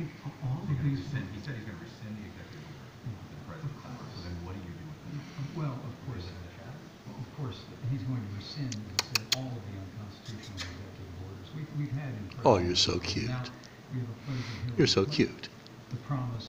think all he's- rescind, he said he's gonna rescind the executive order, the president's power, so then what do you do with that? Um, well, of course, well, of course, he's going to rescind, all of the unconstitutional executive orders. We've, we've had. in Oh, you're so cute. Now, You're so cute. The promise